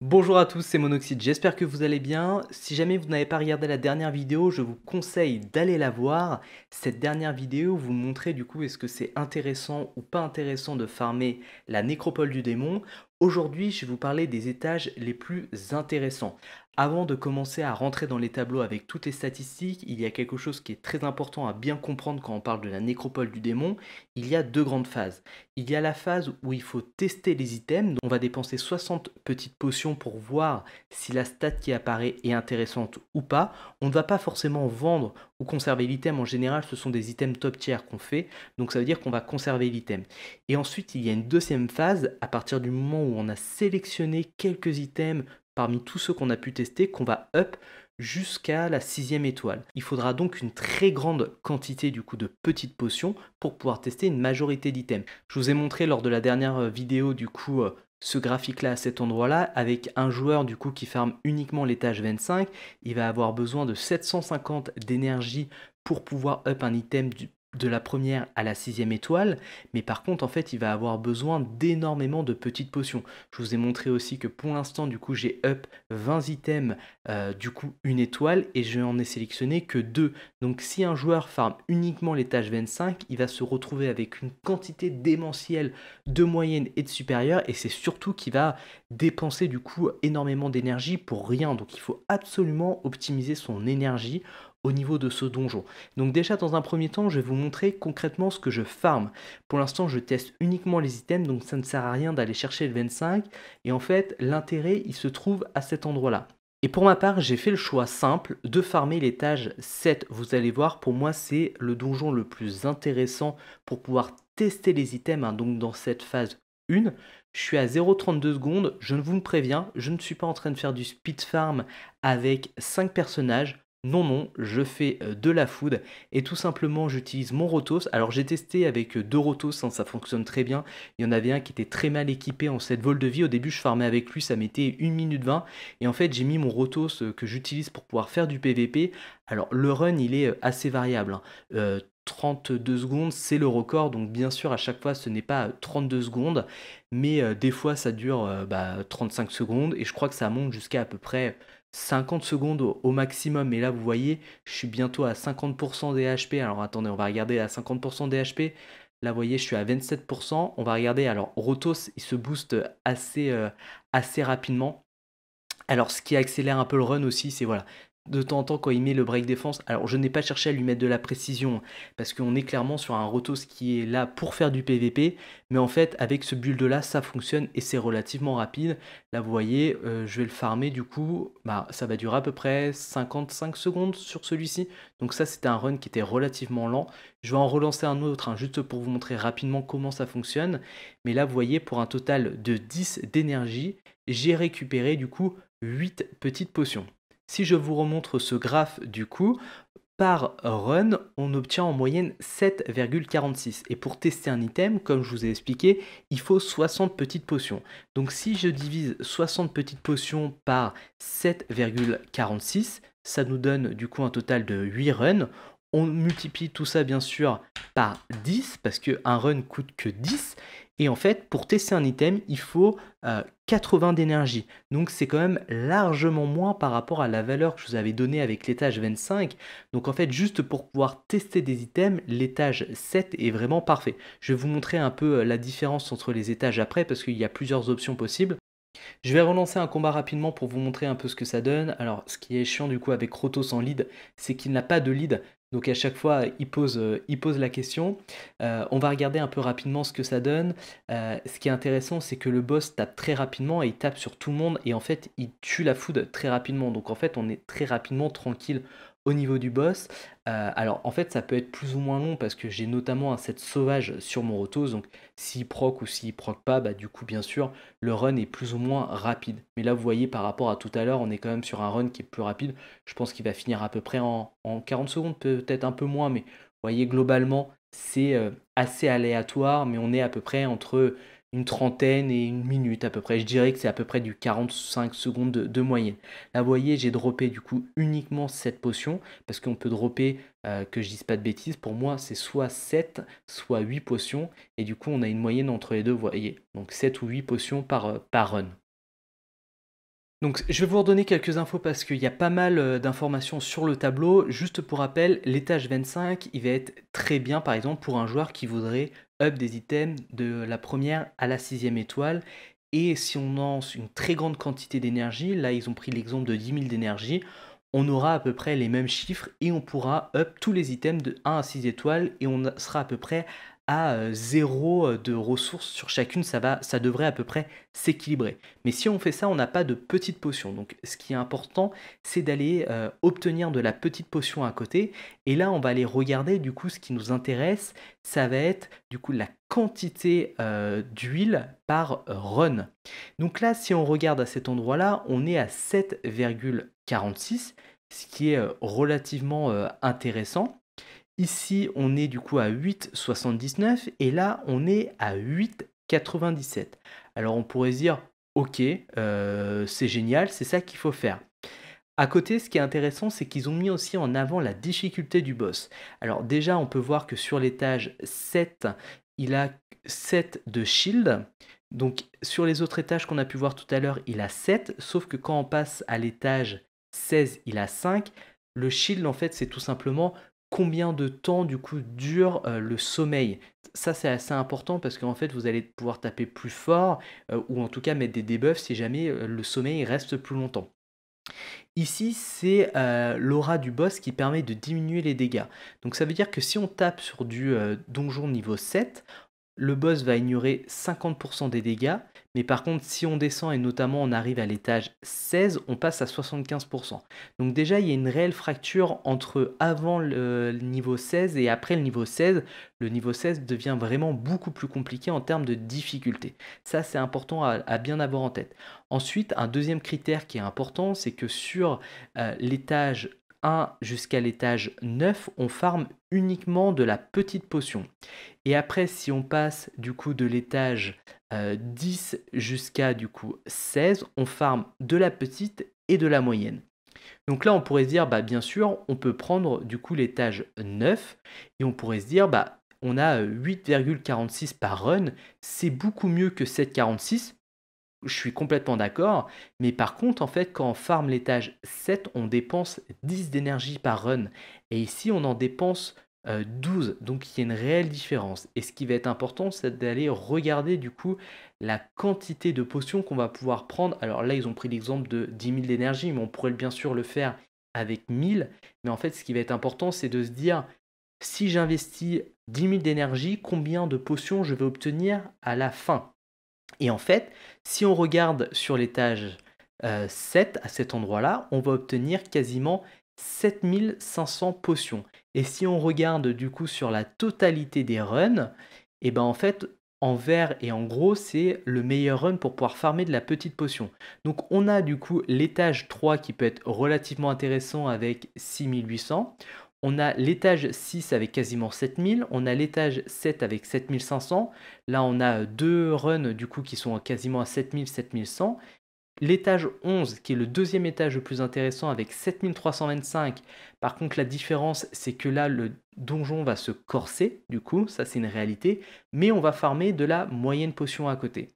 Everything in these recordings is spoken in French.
Bonjour à tous, c'est Monoxide, j'espère que vous allez bien. Si jamais vous n'avez pas regardé la dernière vidéo, je vous conseille d'aller la voir. Cette dernière vidéo vous montrer du coup est-ce que c'est intéressant ou pas intéressant de farmer la nécropole du démon. Aujourd'hui, je vais vous parler des étages les plus intéressants. Avant de commencer à rentrer dans les tableaux avec toutes les statistiques, il y a quelque chose qui est très important à bien comprendre quand on parle de la nécropole du démon. Il y a deux grandes phases. Il y a la phase où il faut tester les items. on va dépenser 60 petites potions pour voir si la stat qui apparaît est intéressante ou pas. On ne va pas forcément vendre ou conserver l'item. En général, ce sont des items top tier qu'on fait. Donc ça veut dire qu'on va conserver l'item. Et ensuite, il y a une deuxième phase à partir du moment où on a sélectionné quelques items parmi tous ceux qu'on a pu tester qu'on va up jusqu'à la sixième étoile. Il faudra donc une très grande quantité du coup de petites potions pour pouvoir tester une majorité d'items. Je vous ai montré lors de la dernière euh, vidéo du coup euh, ce graphique là à cet endroit là avec un joueur du coup qui farme uniquement l'étage 25 il va avoir besoin de 750 d'énergie pour pouvoir up un item du de la première à la sixième étoile, mais par contre en fait il va avoir besoin d'énormément de petites potions. Je vous ai montré aussi que pour l'instant du coup j'ai up 20 items euh, du coup une étoile et je n'en ai sélectionné que deux. Donc si un joueur farme uniquement l'étage 25, il va se retrouver avec une quantité démentielle de moyenne et de supérieure et c'est surtout qu'il va dépenser du coup énormément d'énergie pour rien. Donc il faut absolument optimiser son énergie au niveau de ce donjon. Donc déjà dans un premier temps, je vais vous montrer concrètement ce que je farm. Pour l'instant, je teste uniquement les items, donc ça ne sert à rien d'aller chercher le 25. Et en fait, l'intérêt, il se trouve à cet endroit-là. Et pour ma part, j'ai fait le choix simple de farmer l'étage 7. Vous allez voir, pour moi, c'est le donjon le plus intéressant pour pouvoir tester les items, hein, donc dans cette phase 1. Je suis à 0,32 secondes, je ne vous préviens, je ne suis pas en train de faire du speed farm avec 5 personnages. Non, non, je fais euh, de la food et tout simplement j'utilise mon Rotos. Alors j'ai testé avec euh, deux Rotos, hein, ça fonctionne très bien. Il y en avait un qui était très mal équipé en 7 vol de vie. Au début je farmais avec lui, ça mettait 1 minute 20. Et en fait j'ai mis mon Rotos euh, que j'utilise pour pouvoir faire du PVP. Alors le run il est assez variable. 32 hein. secondes, c'est le record. Donc bien sûr, à chaque fois, ce n'est pas 32 secondes, mais des fois, ça dure 35 bah, secondes. Et je crois que ça monte jusqu'à à peu près 50 secondes au, maximum. Et là, vous voyez, je suis bientôt à 50% des HP. Alors attendez, on va regarder à 50% des HP. Là, vous voyez, je suis à 27%. On va regarder. Alors, Rotos, il se booste assez, euh, assez rapidement. Alors, ce qui accélère un peu le run aussi, c'est voilà, de temps en temps quand il met le break défense. Alors je n'ai pas cherché à lui mettre de la précision parce qu'on est clairement sur un Rotos qui est là pour faire du PVP. Mais en fait avec ce build là ça fonctionne et c'est relativement rapide. Là vous voyez euh, je vais le farmer du coup bah, ça va durer à peu près 55 secondes sur celui-ci. Donc ça c'était un run qui était relativement lent. Je vais en relancer un autre hein, juste pour vous montrer rapidement comment ça fonctionne. Mais là vous voyez pour un total de 10 d'énergie j'ai récupéré du coup 8 petites potions. Si je vous remontre ce graphe du coup, par run, on obtient en moyenne 7,46. Et pour tester un item, comme je vous ai expliqué, il faut 60 petites potions. Donc si je divise 60 petites potions par 7,46, ça nous donne du coup un total de 8 runs. On multiplie tout ça bien sûr par 10 parce qu'un run coûte que 10 et en fait, pour tester un item, il faut 80 euh, d'énergie. Donc c'est quand même largement moins par rapport à la valeur que je vous avais donnée avec l'étage 25. Donc en fait, juste pour pouvoir tester des items, l'étage 7 est vraiment parfait. Je vais vous montrer un peu euh, la différence entre les étages après parce qu'il y a plusieurs options possibles. Je vais relancer un combat rapidement pour vous montrer un peu ce que ça donne. Alors, ce qui est chiant du coup avec Rotos en lead, c'est qu'il n'a pas de lead. Donc à chaque fois, il pose, euh, il pose la question. Euh, on va regarder un peu rapidement ce que ça donne. Euh, ce qui est intéressant, c'est que le boss tape très rapidement et il tape sur tout le monde. Et en fait, il tue la food très rapidement. Donc en fait, on est très rapidement tranquille au niveau du boss. Euh, alors en fait ça peut être plus ou moins long parce que j'ai notamment un set sauvage sur mon rotos, donc s'il proc ou s'il proc pas, bah du coup bien sûr le run est plus ou moins rapide. Mais là vous voyez par rapport à tout à l'heure on est quand même sur un run qui est plus rapide. Je pense qu'il va finir à peu près en, en 40 secondes, peut-être un peu moins, mais voyez globalement c'est euh, assez aléatoire, mais on est à peu près entre une trentaine et une minute à peu près. Je dirais que c'est à peu près du 45 secondes de, moyenne. Là, vous voyez, j'ai droppé du coup uniquement cette potion parce qu'on peut dropper, euh, que je dise pas de bêtises, pour moi c'est soit 7, soit 8 potions et du coup on a une moyenne entre les deux, vous voyez. Donc 7 ou 8 potions par, euh, par run. Donc je vais vous redonner quelques infos parce qu'il y a pas mal euh, d'informations sur le tableau. Juste pour rappel, l'étage 25, il va être très bien par exemple pour un joueur qui voudrait up des items de la première à la sixième étoile. Et si on lance une très grande quantité d'énergie, là ils ont pris l'exemple de 10 000 d'énergie, on aura à peu près les mêmes chiffres et on pourra up tous les items de 1 à 6 étoiles et on sera à peu près à 0 euh, de ressources sur chacune, ça, va, ça devrait à peu près s'équilibrer. Mais si on fait ça, on n'a pas de petite potion. Donc ce qui est important, c'est d'aller euh, obtenir de la petite potion à côté. Et là, on va aller regarder, du coup, ce qui nous intéresse, ça va être du coup la quantité euh, d'huile par run. Donc là, si on regarde à cet endroit-là, on est à 7,46, ce qui est relativement intéressant. Ici, on est du coup à 8,79 et là, on est à 8,97. Alors on pourrait dire, ok, euh, c'est génial, c'est ça qu'il faut faire. À côté, ce qui est intéressant, c'est qu'ils ont mis aussi en avant la difficulté du boss. Alors déjà, on peut voir que sur l'étage 7, il a 7 de shield. Donc sur les autres étages qu'on a pu voir tout à l'heure, il a 7, sauf que quand on passe à l'étage 16, il a 5. Le shield, en fait, c'est tout simplement combien de temps du coup dure euh, le sommeil. Ça c'est assez important parce qu'en fait vous allez pouvoir taper plus fort euh, ou en tout cas mettre des debuffs si jamais euh, le sommeil reste plus longtemps. Ici, c'est l'aura du boss qui permet de diminuer les dégâts. Donc ça veut dire que si on tape sur du donjon niveau 7, le boss va ignorer 50% des dégâts, mais par contre si on descend et notamment on arrive à l'étage 16, on passe à 75%. Donc déjà il y a une réelle fracture entre avant le niveau 16 et après le niveau 16. Le niveau 16 devient vraiment beaucoup plus compliqué en termes de difficulté. Ça c'est important à, bien avoir en tête. Ensuite, un deuxième critère qui est important, c'est que sur euh, l'étage 1 jusqu'à l'étage 9, on farme uniquement de la petite potion. Et après, si on passe du coup de l'étage 10 euh, jusqu'à du coup 16, on farme de la petite et de la moyenne. Donc là, on pourrait se dire, bah, bien sûr, on peut prendre du coup l'étage 9 et on pourrait se dire, bah, on a 8,46 par run, c'est beaucoup mieux que 7,46 je suis complètement d'accord, mais par contre, en fait, quand on farm l'étage 7, on dépense 10 d'énergie par run. Et ici, on en dépense 12, euh, donc il y a une réelle différence. Et ce qui va être important, c'est d'aller regarder du coup la quantité de potions qu'on va pouvoir prendre. Alors là, ils ont pris l'exemple de 10 000 d'énergie, mais on pourrait bien sûr le faire avec 1000. Mais en fait, ce qui va être important, c'est de se dire, si j'investis 10 000 d'énergie, combien de potions je vais obtenir à la fin? Et en fait, si on regarde sur l'étage 7, euh, à cet endroit-là, on va obtenir quasiment 7500 potions. Et si on regarde du coup sur la totalité des runs, et eh ben en fait, en vert et en gros, c'est le meilleur run pour pouvoir farmer de la petite potion. Donc on a du coup l'étage 3 qui peut être relativement intéressant avec 6800. On a l'étage 6 avec quasiment 7000, on a l'étage 7 avec 7500. Là, on a deux runs du coup qui sont quasiment à 7000, 7100. L'étage 11 qui est le deuxième étage le plus intéressant avec 7325. Par contre, la différence c'est que là, le donjon va se corser, du coup, ça c'est une réalité, mais on va farmer de la moyenne potion à côté.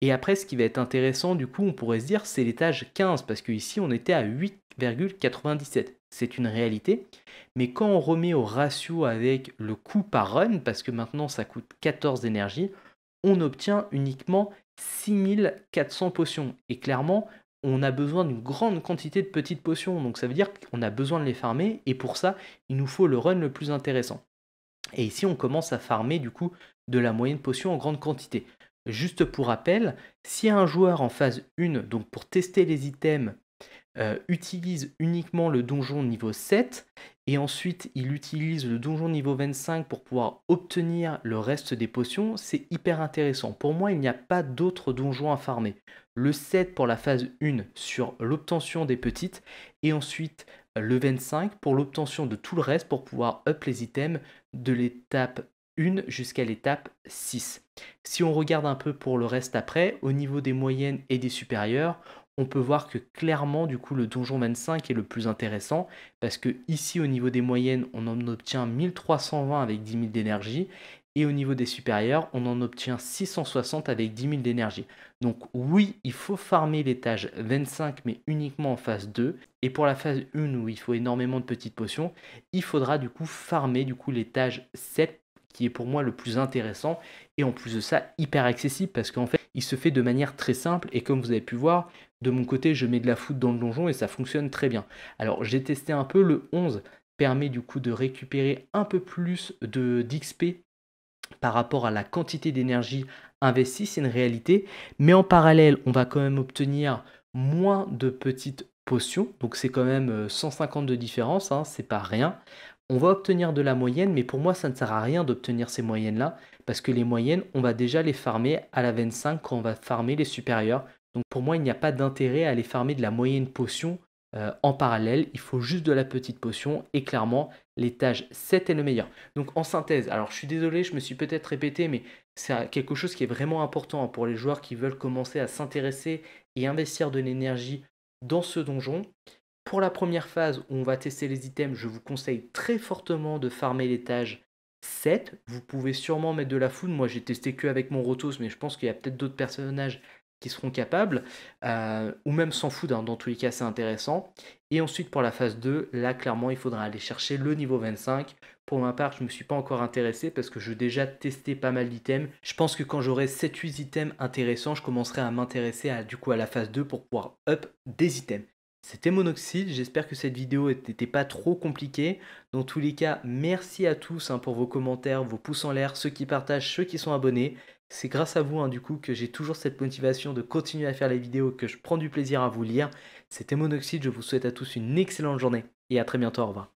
Et après, ce qui va être intéressant, du coup, on pourrait se dire, c'est l'étage 15, parce qu'ici, on était à 8,97. C'est une réalité. Mais quand on remet au ratio avec le coût par run, parce que maintenant ça coûte 14 d'énergie, on obtient uniquement 6400 potions. Et clairement, on a besoin d'une grande quantité de petites potions. Donc ça veut dire qu'on a besoin de les farmer. Et pour ça, il nous faut le run le plus intéressant. Et ici, on commence à farmer du coup de la moyenne potion en grande quantité. Juste pour rappel, si un joueur en phase 1, donc pour tester les items, euh, utilise uniquement le donjon niveau 7 et ensuite il utilise le donjon niveau 25 pour pouvoir obtenir le reste des potions, c'est hyper intéressant. Pour moi, il n'y a pas d'autres donjons à farmer. Le 7 pour la phase 1 sur l'obtention des petites et ensuite le 25 pour l'obtention de tout le reste pour pouvoir up les items de l'étape 1 jusqu'à l'étape 6. Si on regarde un peu pour le reste après, au niveau des moyennes et des supérieures, on peut voir que clairement du coup le donjon 25 est le plus intéressant parce que ici au niveau des moyennes on en obtient 1320 avec 10 000 d'énergie Et au niveau des supérieurs, on en obtient 660 avec 10 000 d'énergie. Donc oui, il faut farmer l'étage 25, mais uniquement en phase 2. Et pour la phase 1, où il faut énormément de petites potions, il faudra du coup farmer du coup l'étage 7 qui est pour moi le plus intéressant et en plus de ça hyper accessible parce qu'en fait il se fait de manière très simple et comme vous avez pu voir de mon côté je mets de la foudre dans le donjon et ça fonctionne très bien. Alors j'ai testé un peu le 11 permet du coup de récupérer un peu plus de d'XP par rapport à la quantité d'énergie investie, c'est une réalité, mais en parallèle on va quand même obtenir moins de petites potions, donc c'est quand même 150 euh, de différence, hein, c'est pas rien on va obtenir de la moyenne, mais pour moi, ça ne sert à rien d'obtenir ces moyennes-là, parce que les moyennes, on va déjà les farmer à la 25 quand on va farmer les supérieures. Donc pour moi, il n'y a pas d'intérêt à aller farmer de la moyenne potion euh, en parallèle. Il faut juste de la petite potion, et clairement, l'étage 7 est le meilleur. Donc en synthèse, alors je suis désolé, je me suis peut-être répété, mais c'est quelque chose qui est vraiment important pour les joueurs qui veulent commencer à s'intéresser et investir de l'énergie dans ce donjon. Pour la première phase où on va tester les items, je vous conseille très fortement de farmer l'étage 7. Vous pouvez sûrement mettre de la foudre. Moi, j'ai testé que avec mon Rotos, mais je pense qu'il y a peut-être d'autres personnages qui seront capables. Euh, ou même sans foudre, hein. dans tous les cas, c'est intéressant. Et ensuite, pour la phase 2, là, clairement, il faudra aller chercher le niveau 25. Pour ma part, je ne me suis pas encore intéressé parce que j'ai déjà testé pas mal d'items. Je pense que quand j'aurai 7-8 items intéressants, je commencerai à m'intéresser à, du coup à la phase 2 pour pouvoir up des items. C'était Monoxide, j'espère que cette vidéo n'était pas trop compliquée. Dans tous les cas, merci à tous hein, pour vos commentaires, vos pouces en l'air, ceux qui partagent, ceux qui sont abonnés. C'est grâce à vous hein, du coup que j'ai toujours cette motivation de continuer à faire les vidéos, que je prends du plaisir à vous lire. C'était Monoxide, je vous souhaite à tous une excellente journée et à très bientôt, au revoir.